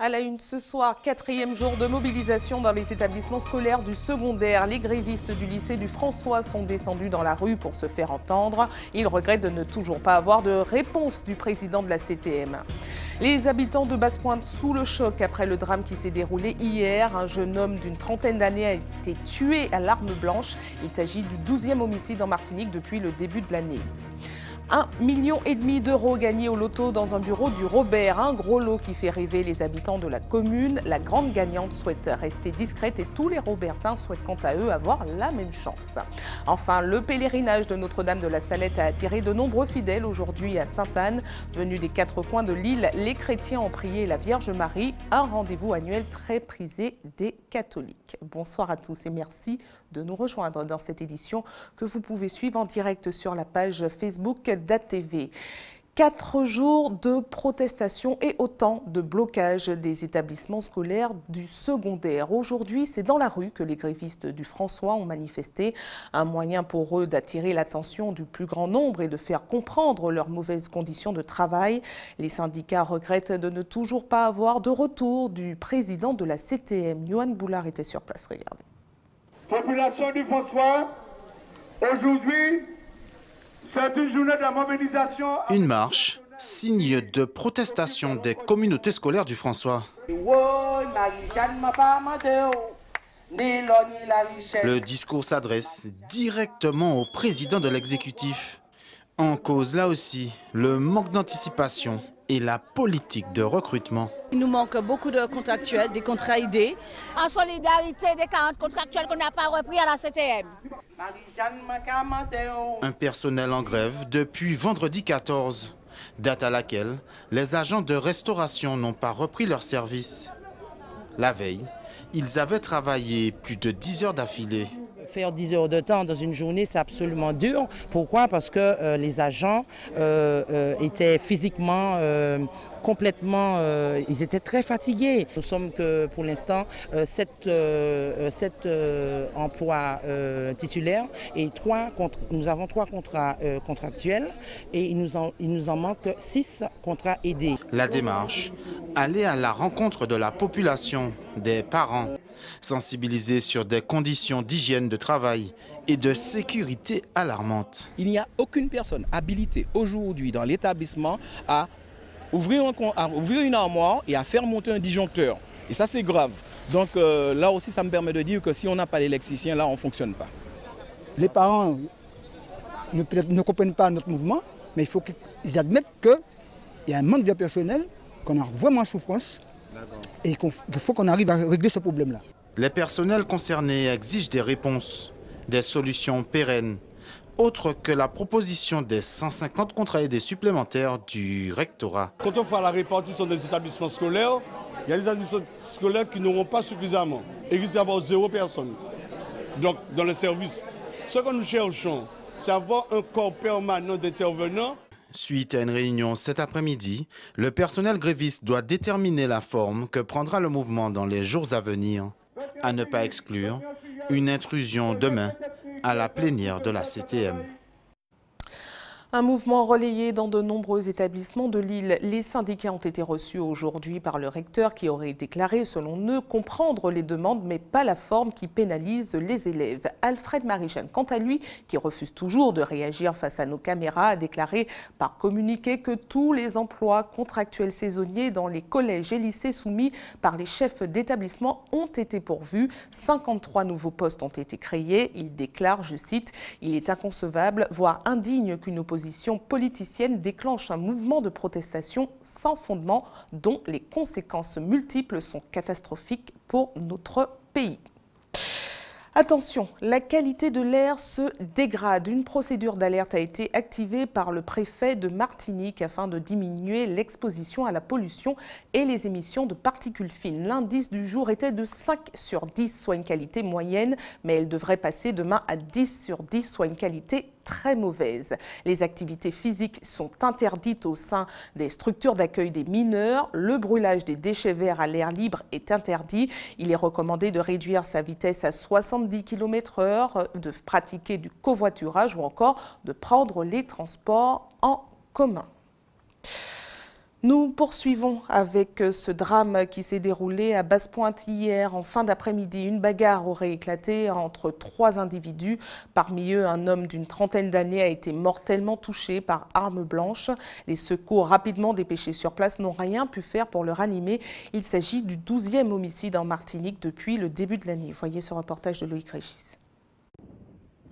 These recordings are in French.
À la une ce soir, quatrième jour de mobilisation dans les établissements scolaires du secondaire. Les grévistes du lycée du François sont descendus dans la rue pour se faire entendre. Ils regrettent de ne toujours pas avoir de réponse du président de la CTM. Les habitants de Basse-Pointe sous le choc après le drame qui s'est déroulé hier. Un jeune homme d'une trentaine d'années a été tué à l'arme blanche. Il s'agit du 12e homicide en Martinique depuis le début de l'année. Un million et demi d'euros gagnés au loto dans un bureau du Robert. Un gros lot qui fait rêver les habitants de la commune. La grande gagnante souhaite rester discrète et tous les Robertins souhaitent quant à eux avoir la même chance. Enfin, le pèlerinage de Notre-Dame de la Salette a attiré de nombreux fidèles aujourd'hui à Sainte-Anne. Venus des quatre coins de l'île, les chrétiens ont prié la Vierge Marie, un rendez-vous annuel très prisé des Bonsoir à tous et merci de nous rejoindre dans cette édition que vous pouvez suivre en direct sur la page Facebook d'ATV. Quatre jours de protestation et autant de blocage des établissements scolaires du secondaire. Aujourd'hui, c'est dans la rue que les grévistes du François ont manifesté. Un moyen pour eux d'attirer l'attention du plus grand nombre et de faire comprendre leurs mauvaises conditions de travail. Les syndicats regrettent de ne toujours pas avoir de retour du président de la CTM. Yohan Boulard était sur place. Regardez. Population du François, aujourd'hui, c'est une journée de mobilisation. Une marche, signe de protestation des communautés scolaires du François. Le discours s'adresse directement au président de l'exécutif. En cause là aussi le manque d'anticipation et la politique de recrutement. Il nous manque beaucoup de contractuels, des contrats aidés. En solidarité des 40 contractuels qu'on n'a pas repris à la CTM. Un personnel en grève depuis vendredi 14, date à laquelle les agents de restauration n'ont pas repris leur service. La veille, ils avaient travaillé plus de 10 heures d'affilée. Faire 10 heures de temps dans une journée, c'est absolument dur. Pourquoi? Parce que euh, les agents euh, euh, étaient physiquement complètement, euh, ils étaient très fatigués. Nous sommes que pour l'instant 7, euh, euh, emplois titulaires et trois nous avons trois contrats contractuels et il nous, en, il nous en manque six contrats aidés. La démarche, aller à la rencontre de la population, des parents, sensibiliser sur des conditions d'hygiène de travail et de sécurité alarmantes. Il n'y a aucune personne habilitée aujourd'hui dans l'établissement à ouvrir, ouvrir une armoire et à faire monter un disjoncteur. Et ça, c'est grave. Donc euh, là aussi, ça me permet de dire que si on n'a pas l'électricien, là, on ne fonctionne pas. Les parents ne, ne, comprennent pas notre mouvement, mais il faut qu'ils admettent qu'il y a un manque de personnel, qu'on a vraiment souffrance et qu'il faut qu'on arrive à régler ce problème-là. Les personnels concernés exigent des réponses, des solutions pérennes autre que la proposition des 150 contrats aidés supplémentaires du rectorat. Quand on fait la répartition des établissements scolaires, il y a des établissements scolaires qui n'auront pas suffisamment. Il risque d'avoir zéro personne donc, dans le service. Ce que nous cherchons, c'est avoir un corps permanent d'intervenants. Suite à une réunion cet après-midi, le personnel gréviste doit déterminer la forme que prendra le mouvement dans les jours à venir. À ne pas exclure, une intrusion demain à la plénière de la CTM. Un mouvement relayé dans de nombreux établissements de l'île. Les syndicats ont été reçus aujourd'hui par le recteur qui aurait déclaré, selon eux, comprendre les demandes mais pas la forme qui pénalise les élèves. Alfred Marichane, quant à lui, qui refuse toujours de réagir face à nos caméras, a déclaré par communiqué que tous les emplois contractuels saisonniers dans les collèges et lycées soumis par les chefs d'établissement ont été pourvus. 53 nouveaux postes ont été créés. Il déclare, je cite, « Il est inconcevable, voire indigne qu'une opposition politicienne déclenche un mouvement de protestation sans fondement dont les conséquences multiples sont catastrophiques pour notre pays. Attention, la qualité de l'air se dégrade. Une procédure d'alerte a été activée par le préfet de Martinique afin de diminuer l'exposition à la pollution et les émissions de particules fines. L'indice du jour était de 5 sur 10, soit une qualité moyenne, mais elle devrait passer demain à 10 sur 10, soit une qualité très mauvaise. Les activités physiques sont interdites au sein des structures d'accueil des mineurs. Le brûlage des déchets verts à l'air libre est interdit. Il est recommandé de réduire sa vitesse à 70 km h de pratiquer du covoiturage ou encore de prendre les transports en commun. Nous poursuivons avec ce drame qui s'est déroulé à Basse-Pointe hier en fin d'après-midi. Une bagarre aurait éclaté entre trois individus. Parmi eux, un homme d'une trentaine d'années a été mortellement touché par arme blanche. Les secours rapidement dépêchés sur place n'ont rien pu faire pour le ranimer. Il s'agit du 12e homicide en Martinique depuis le début de l'année. Voyez ce reportage de Loïc Régis.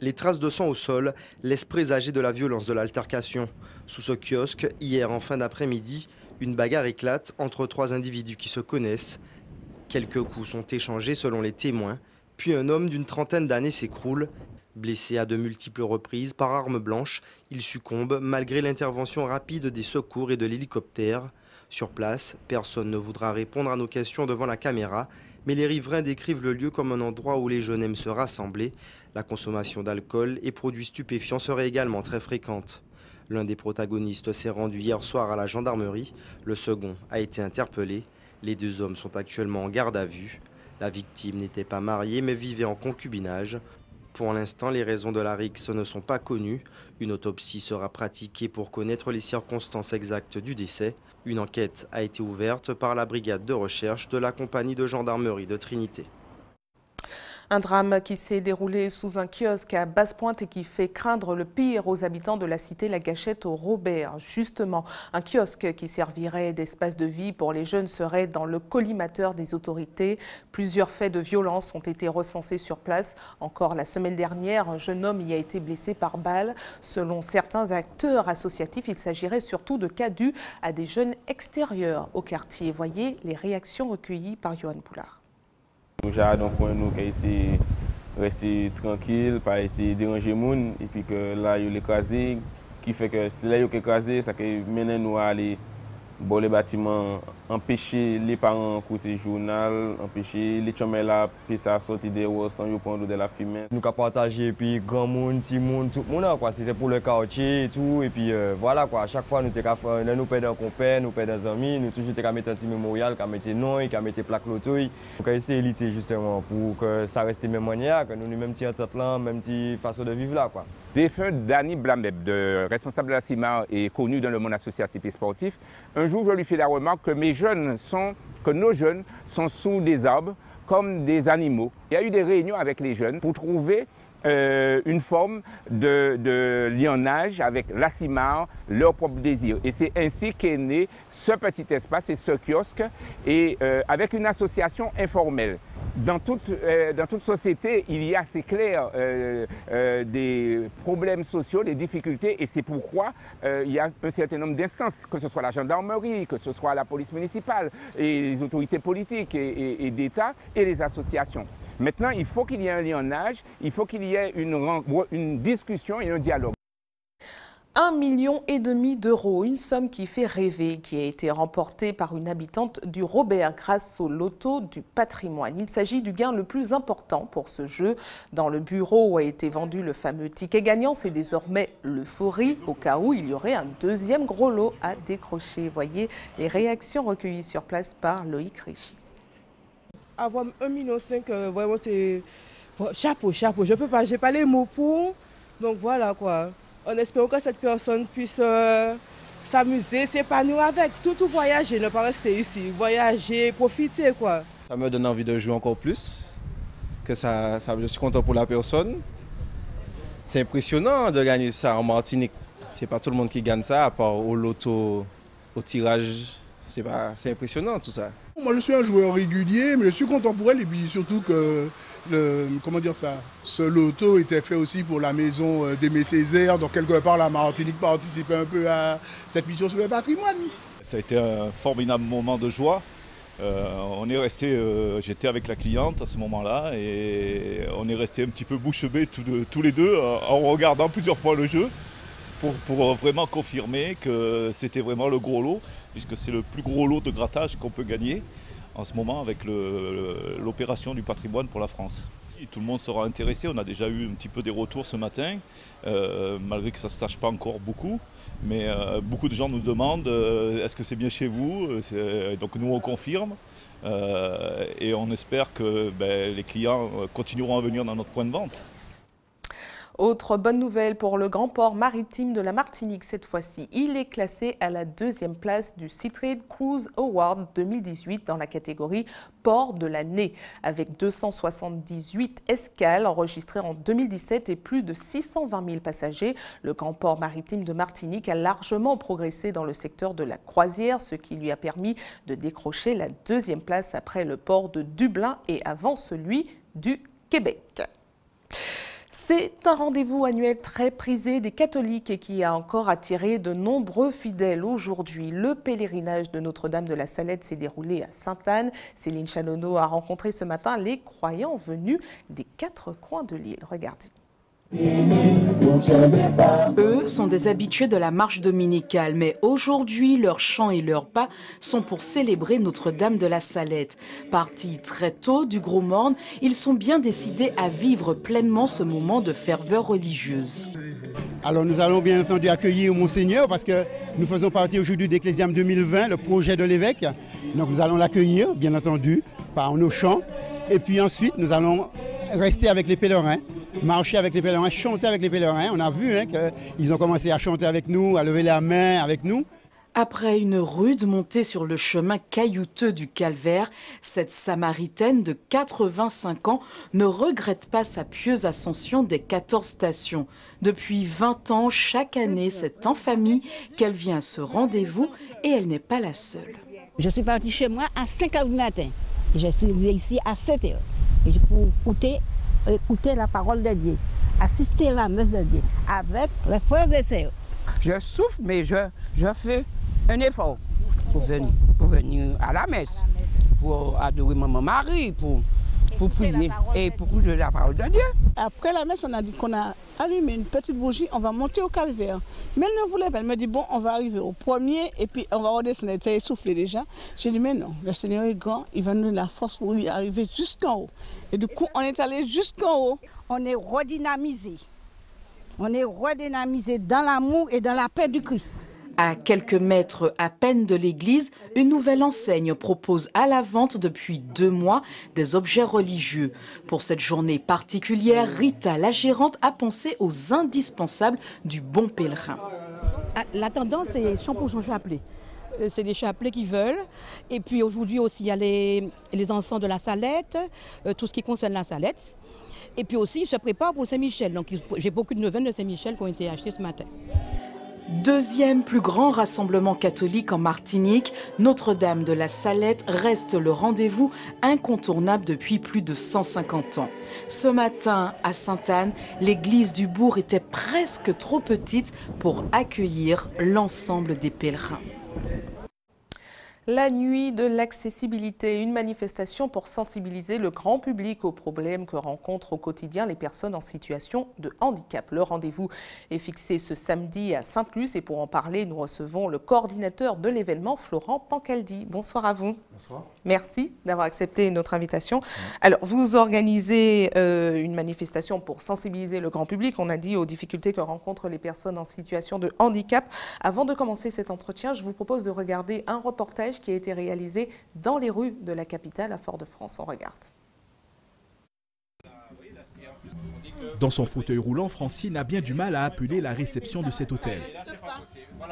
Les traces de sang au sol laissent présager de la violence de l'altercation. Sous ce kiosque, hier en fin d'après-midi, une bagarre éclate entre trois individus qui se connaissent. Quelques coups sont échangés selon les témoins, puis un homme d'une trentaine d'années s'écroule. Blessé à de multiples reprises par arme blanche, il succombe malgré l'intervention rapide des secours et de l'hélicoptère. Sur place, personne ne voudra répondre à nos questions devant la caméra, mais les riverains décrivent le lieu comme un endroit où les jeunes aiment se rassembler. La consommation d'alcool et produits stupéfiants serait également très fréquente. L'un des protagonistes s'est rendu hier soir à la gendarmerie. Le second a été interpellé. Les deux hommes sont actuellement en garde à vue. La victime n'était pas mariée mais vivait en concubinage. Pour l'instant, les raisons de la rixe ne sont pas connues. Une autopsie sera pratiquée pour connaître les circonstances exactes du décès. Une enquête a été ouverte par la brigade de recherche de la compagnie de gendarmerie de Trinité. Un drame qui s'est déroulé sous un kiosque à Basse-Pointe et qui fait craindre le pire aux habitants de la cité La Gâchette au Robert. Justement, un kiosque qui servirait d'espace de vie pour les jeunes serait dans le collimateur des autorités. Plusieurs faits de violence ont été recensés sur place. Encore la semaine dernière, un jeune homme y a été blessé par balle. Selon certains acteurs associatifs, il s'agirait surtout de cas dus à des jeunes extérieurs au quartier. Voyez les réactions recueillies par Johan Poulard. Mouja, donk pon nou ke isi resti tranquil, pa isi deranje moun, epi ke la yo le kaze, ki feke se la yo ke kaze, sa ke menen nou a li bo le batiman empeshe le paran kote jounal, empeshe le chanmen la pesa soti de wos san yo pando de la fimen. Nou ka pataje epi gran moun, ti moun, tout moun an kwa, se te pou le kaotche etou, epi euh, wala voilà, kwa, chak fwa nou te ka fwa, nou pe den kompen, nou pe den zami, nou toujou te ka mette anti memorial, ka mette noy, ka mette plak lotoy, nou ka ese elite justement pou ke sa reste men manye ke nou nou menm ti atat lan, menm ti faso de vive la kwa. Défunt Dani Blameb, de responsable de la CIMA et connu dans le monde associatif et sportif, un jour je lui fais la remarque que nos jeunes sont sous des arbres comme des animaux. Il y a eu des réunions avec les jeunes pour trouver euh, une forme de, de, lionnage avec la CIMAR, leur propre désir. Et c'est ainsi qu'est né ce petit espace et ce kiosque, et euh, avec une association informelle. Dans toute, euh, dans toute société, il y a, c'est clair, des problèmes sociaux, des difficultés, et c'est pourquoi il y a un certain nombre d'instances, que ce soit la gendarmerie, que ce soit la police municipale, et les autorités politiques et d'État, et les associations. Maintenant, il faut qu'il y ait un lionnage, il faut qu'il y ait une, discussion et un dialogue. Un million et demi d'euros, une somme qui fait rêver, qui a été remportée par une habitante du Robert grâce au loto du patrimoine. Il s'agit du gain le plus important pour ce jeu. Dans le bureau où a été vendu le fameux ticket gagnant, c'est désormais l'euphorie, au cas où il y aurait un deuxième gros lot à décrocher. Voyez les réactions recueillies sur place par Loïc Richis. Avoir 1,5 million, euh, vraiment c'est chapeau, chapeau. Je peux pas, j'ai pas les mots pour. Donc voilà quoi en espérant que cette personne puisse euh, s'amuser, s'épanouir avec. Surtout voyager, ne pas rester ici. Voyager, profiter quoi. Ça me donne envie de jouer encore plus. Que ça, ça je suis content pour la personne. C'est impressionnant de gagner ça en Martinique. C'est pas tout le monde qui gagne ça, à part au loto, au tirage c'est impressionnant tout ça. Moi je suis un joueur régulier, mais je suis elle et puis surtout que comment dire ça, ce loto était fait aussi pour la maison euh, d'Aimé Césaire, donc quelque part la Martinique participait un peu à cette mission sur le patrimoine. Ça a été un formidable moment de joie. Euh, on est resté, euh, j'étais avec la cliente à ce moment-là et on est resté un petit peu bouche bée tous, les deux en regardant plusieurs fois le jeu pour, vraiment confirmer que c'était vraiment le gros lot puisque c'est le plus gros lot de grattage qu'on peut gagner en ce moment avec l'opération du patrimoine pour la France. Tout le monde sera intéressé, on a déjà eu un petit peu des retours ce matin, euh, malgré que ça ne se sache pas encore beaucoup. Mais euh, beaucoup de gens nous demandent euh, est-ce que c'est bien chez vous? Donc nous on confirme et on espère que ben, les clients continueront à venir dans notre point de vente. Autre bonne nouvelle pour le grand port maritime de la Martinique cette fois-ci. Il est classé à la deuxième place du Seatrade Cruise Award 2018 dans la catégorie port de l'année. Avec 278 escales enregistrées en 2017 et plus de 620 000 passagers, le grand port maritime de Martinique a largement progressé dans le secteur de la croisière, ce qui lui a permis de décrocher la deuxième place après le port de Dublin et avant celui du Québec. C'est un rendez-vous annuel très prisé des catholiques et qui a encore attiré de nombreux fidèles aujourd'hui. Le pèlerinage de Notre-Dame de la Salette s'est déroulé à Sainte-Anne. Céline Chanono a rencontré ce matin les croyants venus des quatre coins de l'île. Regardez. Eux sont des habitués de la marche dominicale, mais aujourd'hui, leurs chants et leurs pas sont pour célébrer Notre-Dame de la Salette. Partis très tôt du Gros Morne, ils sont bien décidés à vivre pleinement ce moment de ferveur religieuse. Alors nous allons bien entendu accueillir Monseigneur parce que nous faisons partie aujourd'hui d'Ecclésiam 2020, le projet de l'évêque. Donc nous allons l'accueillir, bien entendu, par nos chants. Et puis ensuite, nous allons rester avec les pèlerins marcher avec les pèlerins, chanter avec les pèlerins. On a vu hein, qu'ils ont commencé à chanter avec nous, à lever la main avec nous. Après une rude montée sur le chemin caillouteux du calvaire, cette Samaritaine de 85 ans ne regrette pas sa pieuse ascension des 14 stations. Depuis 20 ans, chaque année, c'est en famille qu'elle vient à ce rendez-vous et elle n'est pas la seule. Je suis partie chez moi à 5 h du matin. Je suis venue ici à 7 h pour écouter écouter la parole de Dieu, assister à la messe de Dieu avec les frères et sœurs. Je souffre, mais je, je fais un effort pour venir, pour venir à la messe, pour adorer mon mari, pour, pour prier et pour écouter la parole de Dieu. Après la messe, on a dit qu'on a allumé une petite bougie, on va monter au calvaire. Mais elle ne voulait pas. Elle me dit, bon, on va arriver au premier et puis on va redescendre. Elle était essoufflée déjà. J'ai dit, mais non, le Seigneur est grand, il va nous donner la force pour y arriver jusqu'en haut. Et du coup, on est allé jusqu'en haut. On est redynamisé. On est redynamisé dans l'amour et dans la paix du Christ. À quelques mètres à peine de l'église, une nouvelle enseigne propose à la vente depuis deux mois des objets religieux. Pour cette journée particulière, Rita, la gérante, a pensé aux indispensables du bon pèlerin. Ah, la tendance, c'est 100% chapelet. Euh, c'est des chapelets qui veulent. Et puis aujourd'hui aussi, il y a les, les encens de la salette, euh, tout ce qui concerne la salette. Et puis aussi, ils se préparent pour Saint-Michel. Donc j'ai beaucoup de neuvaines de Saint-Michel qui ont été achetées ce matin. Deuxième plus grand rassemblement catholique en Martinique, Notre-Dame de la Salette reste le rendez-vous incontournable depuis plus de 150 ans. Ce matin, à Sainte-Anne, l'église du bourg était presque trop petite pour accueillir l'ensemble des pèlerins. La nuit de l'accessibilité, une manifestation pour sensibiliser le grand public aux problèmes que rencontrent au quotidien les personnes en situation de handicap. Le rendez-vous est fixé ce samedi à Sainte-Luce et pour en parler, nous recevons le coordinateur de l'événement, Florent Pancaldi. Bonsoir à vous. Bonsoir. Merci d'avoir accepté notre invitation. Alors, vous organisez euh, une manifestation pour sensibiliser le grand public, on a dit, aux difficultés que rencontrent les personnes en situation de handicap. Avant de commencer cet entretien, je vous propose de regarder un reportage qui a été réalisé dans les rues de la capitale à Fort-de-France. On regarde. Dans son fauteuil roulant, Francine a bien du mal à appeler la réception de cet hôtel.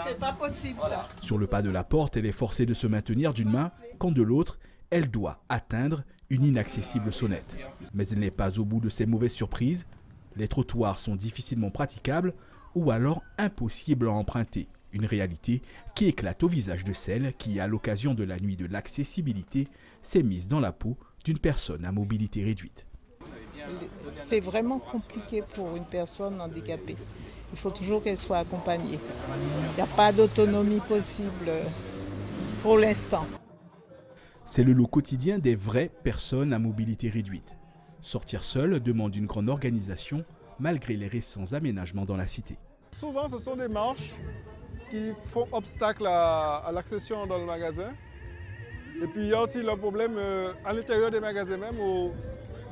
C'est pas possible ça. Sur le pas de la porte, elle est forcée de se maintenir d'une main quand de l'autre, elle doit atteindre une inaccessible sonnette. Mais elle n'est pas au bout de ses mauvaises surprises. Les trottoirs sont difficilement praticables ou alors impossibles à emprunter. Une réalité qui éclate au visage de celle qui, à l'occasion de la nuit de l'accessibilité, s'est mise dans la peau d'une personne à mobilité réduite. C'est vraiment compliqué pour une personne handicapée. Il faut toujours qu'elle soit accompagnée. Il n'y a pas d'autonomie possible pour l'instant. C'est le lot quotidien des vraies personnes à mobilité réduite. Sortir seul demande une grande organisation malgré les récents aménagements dans la cité. Souvent, ce sont des marches qui font obstacle à, l'accession dans le magasin. Et puis il y a aussi le problème euh, à l'intérieur des magasins même où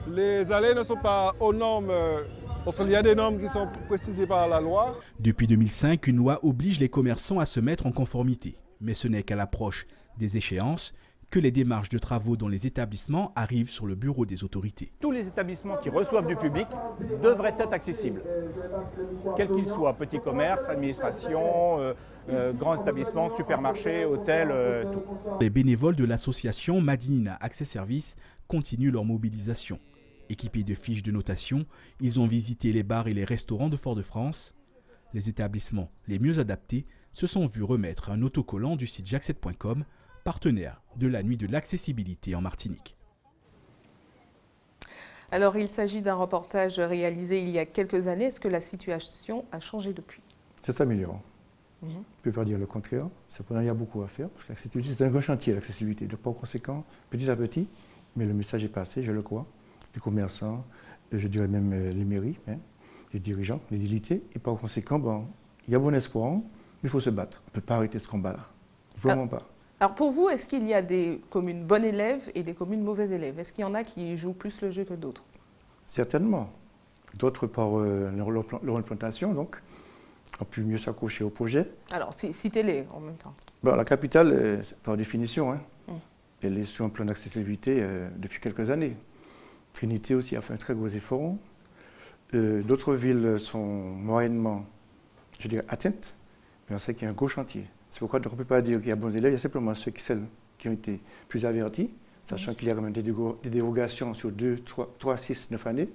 les allées ne sont pas aux normes, euh, parce qu'il y a des normes qui sont précisées par la loi. Depuis 2005, une loi oblige les commerçants à se mettre en conformité. Mais ce n'est qu'à l'approche des échéances que les démarches de travaux dans les établissements arrivent sur le bureau des autorités. Tous les établissements qui reçoivent du public devraient être accessibles, quels qu'ils soient, petits commerces, administration, euh, euh, grands établissements, supermarchés, hôtels, euh, tout. Les bénévoles de l'association Madinina Access Service continuent leur mobilisation. Équipés de fiches de notation, ils ont visité les bars et les restaurants de Fort-de-France. Les établissements les mieux adaptés se sont vus remettre un autocollant du site jackset.com partenaire de la nuit de l'accessibilité en Martinique. Alors, il s'agit d'un reportage réalisé il y a quelques années. Est-ce que la situation a changé depuis? Ça s'améliore. Mm -hmm. Je ne peux pas dire le contraire. Cependant, il y a beaucoup à faire parce que l'accessibilité, c'est un grand chantier, l'accessibilité. Donc, par conséquent, petit à petit, mais le message est passé, je le crois. Les commerçants, je dirais même euh, les mairies, hein, les dirigeants, les élités. Et par conséquent, bon, il y a bon espoir, mais il faut se battre. On ne peut pas arrêter ce combat-là. Vraiment ah. pas. Alors pour vous, est-ce qu'il y a des communes bonnes élèves et des communes mauvais élèves? Est-ce qu'il y en a qui jouent plus le jeu que d'autres? Certainement. D'autres par euh, leur, implantation, donc, ont pu mieux s'accrocher au projet. Alors citez-les en même temps. Bon, la capitale, euh, par définition, hein, hum. elle est sur un plan d'accessibilité euh, depuis quelques années. Trinité aussi a fait un très gros effort. D'autres villes sont moyennement, je dirais, atteintes, mais on sait qu'il y a un gros chantier. C'est pourquoi on ne peut pas dire qu'il y a bons élèves, il y a simplement ceux qui, celles qui ont été plus avertis, sachant qu'il y a quand même des, dérogations sur 2, 3, 3, 6, 9 années,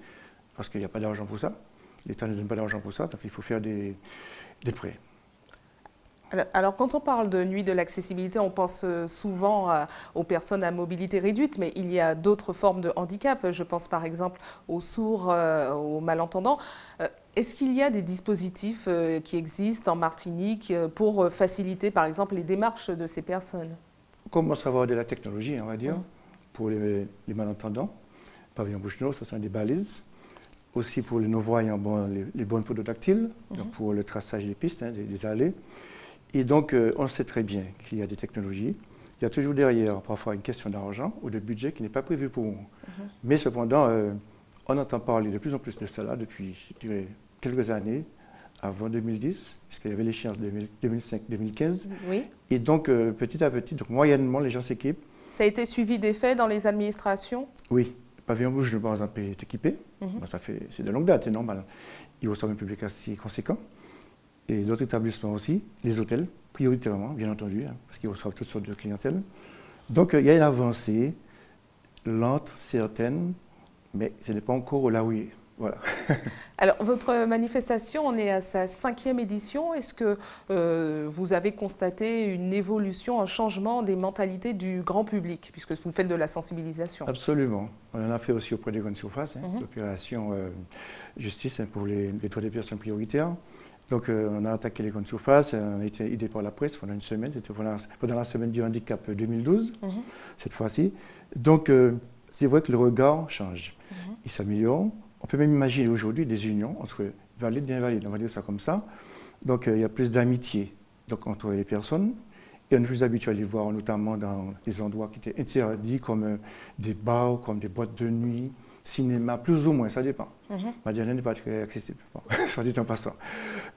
parce qu'il n'y a pas d'argent pour ça. L'État ne donne pas d'argent pour ça, donc il faut faire des, prêts. Alors, quand on parle de nuit de l'accessibilité, on pense euh, souvent aux personnes à mobilité réduite, mais il y a d'autres formes de handicap. Je pense par exemple aux sourds, euh, aux malentendants. Euh, est-ce qu'il y a des dispositifs euh, qui existent en Martinique euh, pour euh, faciliter, par exemple, les démarches de ces personnes? On commence à avoir de la technologie, on va dire, pour les, malentendants. Pavillon bouche ce sont des balises. Aussi pour les non-voyants, bon, les, les bonnes pododactyles, pour le traçage des pistes, hein, des, allées. Et donc, on sait très bien qu'il y a des technologies. Il y a toujours derrière, parfois, une question d'argent ou de budget qui n'est pas prévu pour nous. Mhm. Mais cependant, on entend parler de plus en plus de cela depuis, je dirais, quelques années, avant 2010, puisqu'il y avait l'échéance 2005-2015. Oui. Et donc, euh, petit à petit, donc moyennement, les gens s'équipent. Ça a été suivi des faits dans les administrations? Oui. Pavillon Rouge, par exemple, est équipé. Mhm. ça fait, c'est de longue date, c'est normal. Il reçoit un public assez conséquent. Et d'autres établissements aussi, les hôtels, prioritairement, bien entendu, hein, parce qu'ils reçoivent toutes sortes de clientèle. Donc, euh, il y a une avancée lente, certaine, mais ce n'est pas encore là où il est. Voilà. Alors, votre manifestation, on est à sa cinquième édition. Est-ce que euh, vous avez constaté une évolution, un changement des mentalités du grand public, puisque vous faites de la sensibilisation? Absolument. On en a fait aussi auprès des grandes surfaces, hein, mhm. l'opération euh, justice hein, pour les, les droits des personnes prioritaires. Donc, euh, on a attaqué les grandes surfaces, on a été aidé par la presse pendant une semaine, c'était pendant, la semaine du handicap 2012, mhm. cette fois-ci. Donc, c'est vrai que le regard change. Mhm. Il s'améliore. On peut même imaginer aujourd'hui des unions entre valides et invalides, on va dire ça comme ça. Donc euh, il y a plus d'amitié entre les personnes. Et on est plus habitué à les voir, notamment dans des endroits qui étaient interdits, comme euh, des bars, comme des boîtes de nuit, cinéma, plus ou moins, ça dépend. Mm n'est pas très accessible, bon, ça dit en passant.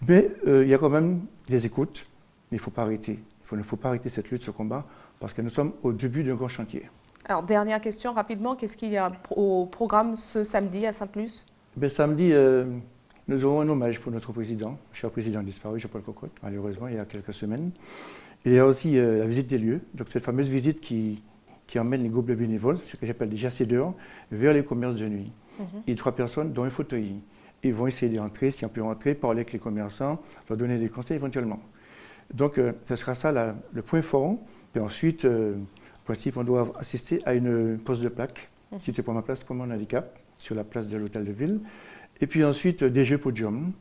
Mais euh, il y a quand même des écoutes, mais il ne faut pas arrêter. Il ne faut pas arrêter cette lutte, ce combat, parce que nous sommes au début d'un grand chantier. Alors, dernière question rapidement, qu'est-ce qu'il y a au programme ce samedi à Sainte-Luce? Ben, Samedi, euh, nous aurons un hommage pour notre président, cher président disparu, Jean-Paul Cocotte, malheureusement, il y a quelques semaines. Il y a aussi euh, la visite des lieux, donc cette fameuse visite qui, qui emmène les groupes de bénévoles, ce que j'appelle des jassédeurs, vers les commerces de nuit. Mhm. Et trois personnes, dont un fauteuil. Ils vont essayer d'entrer, si on peut rentrer, parler avec les commerçants, leur donner des conseils éventuellement. Donc, euh, ce sera ça le point fort. Puis ensuite, principe, on doit assister à une pose de plaque, mhm. si tu prends ma place pour mon handicap, sur la place de l'hôtel de ville. Et puis ensuite, des jeux podium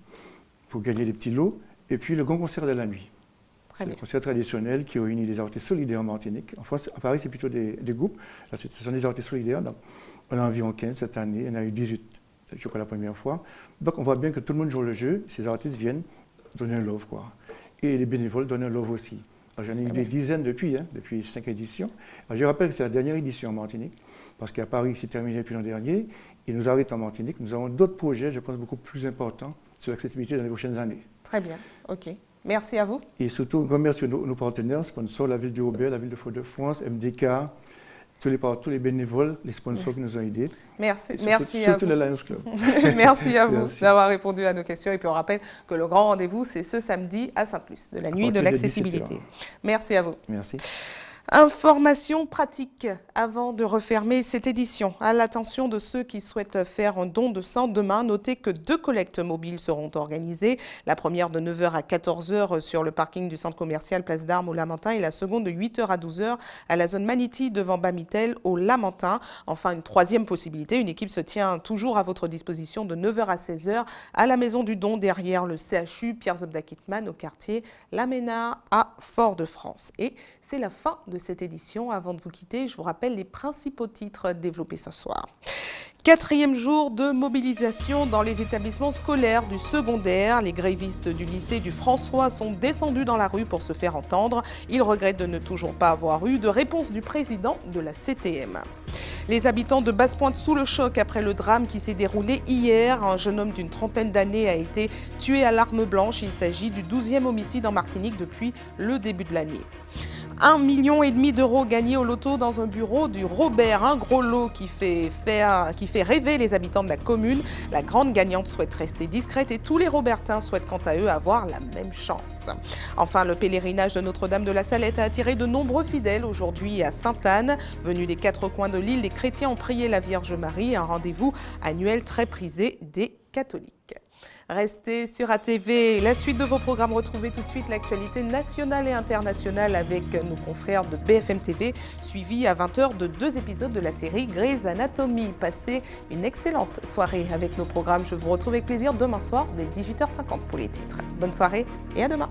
pour gagner des petits lots. Et puis le grand concert de la nuit. C'est un concert traditionnel qui réunit des artistes solidaires en Martinique. En France, à Paris, c'est plutôt des, groupes. ce sont des artistes solidaires. on a environ 15 cette année. On a eu 18, je crois, la première fois. Donc, on voit bien que tout le monde joue le jeu. Ces artistes viennent donner un love, quoi. Et les bénévoles donnent un love aussi. J'en ai eu des dizaines depuis, hein, depuis cinq éditions. je rappelle que c'est la dernière édition en Martinique, parce qu'à Paris, c'est terminé depuis l'an dernier. Et nous arrivons en Martinique. Nous avons d'autres projets, je pense, beaucoup plus importants sur l'accessibilité dans les prochaines années. Très bien, OK. Merci à vous. Et surtout, remercier nos, nos partenaires, sponsors, la ville de Aubert, la ville de Fort-de-France, MDK, tous les, tous les bénévoles, les sponsors qui nous ont aidés. Merci, surtout, merci surtout à vous. le Lions Club. merci à vous d'avoir répondu à nos questions. Et puis on rappelle que le grand rendez-vous, c'est ce samedi à Saint-Plus, de la nuit de l'accessibilité. 17 heures. Merci à vous. Merci. Information pratique avant de refermer cette édition. À l'attention de ceux qui souhaitent faire un don de sang demain, notez que deux collectes mobiles seront organisées. La première de 9h à 14h sur le parking du centre commercial Place d'Armes au Lamentin et la seconde de 8h à 12h à la zone Maniti devant Bamitel au Lamentin. Enfin, une troisième possibilité, une équipe se tient toujours à votre disposition de 9h à 16h à la maison du don derrière le CHU Pierre Zobda-Kittmann au quartier Lamena à Fort-de-France. Et c'est la fin de cette édition. Avant de vous quitter, je vous rappelle les principaux titres développés ce soir. Quatrième jour de mobilisation dans les établissements scolaires du secondaire. Les grévistes du lycée du François sont descendus dans la rue pour se faire entendre. Ils regrettent de ne toujours pas avoir eu de réponse du président de la CTM. Les habitants de Basse-Pointe sous le choc après le drame qui s'est déroulé hier. Un jeune homme d'une trentaine d'années a été tué à l'arme blanche. Il s'agit du 12e homicide en Martinique depuis le début de l'année. Un million et demi d'euros gagnés au loto dans un bureau du Robert, un gros lot qui fait, faire, qui fait rêver les habitants de la commune. La grande gagnante souhaite rester discrète et tous les Robertins souhaitent quant à eux avoir la même chance. Enfin, le pèlerinage de Notre-Dame de la Salette a attiré de nombreux fidèles aujourd'hui à Sainte-Anne. Venus des quatre coins de l'île, les chrétiens ont prié la Vierge Marie, un rendez-vous annuel très prisé des catholiques. Restez sur ATV. La suite de vos programmes, retrouvez tout de suite l'actualité nationale et internationale avec nos confrères de BFM TV, suivi à 20h de deux épisodes de la série Grey's Anatomy. Passez une excellente soirée avec nos programmes. Je vous retrouve avec plaisir demain soir dès 18h50 pour les titres. Bonne soirée et à demain.